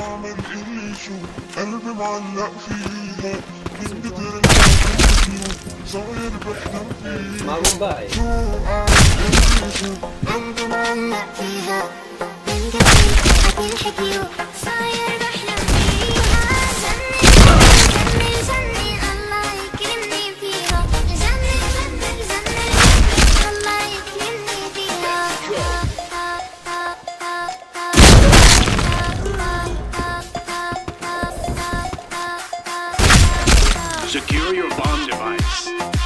اعمل اللي يشوف قلبي معلق فيها من كتر الحب صاير بحلم فيها Maroon ba eh? شو اعمل اللي يشوف قلبي معلق فيها من قبل الحكي صاير Secure your bomb device.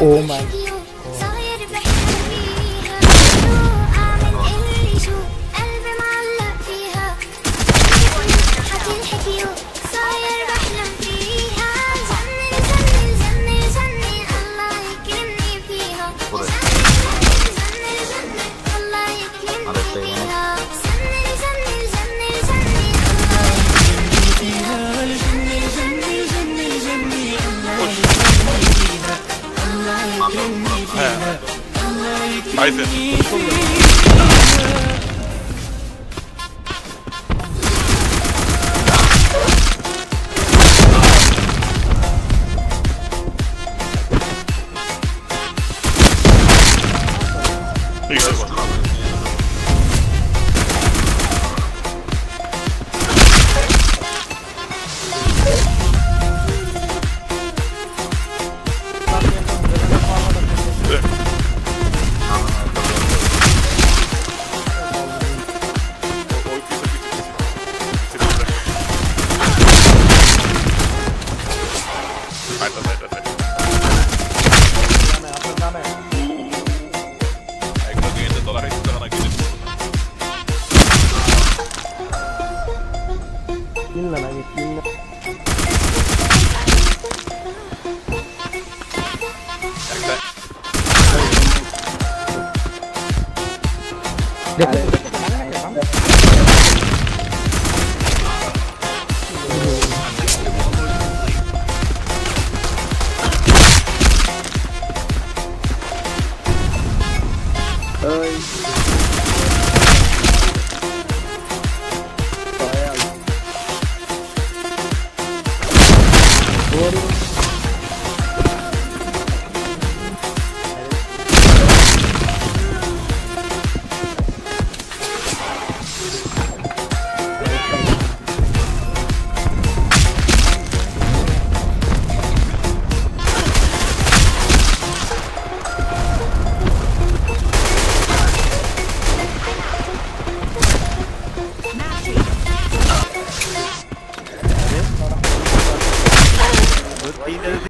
Oh my Pfeife. Aspetta, aspetta, aspetta. Ecco che 500 dollari tutta la macchina. Kill na lagi, kill na. Ecco. Depo, Ai. Vai, He knows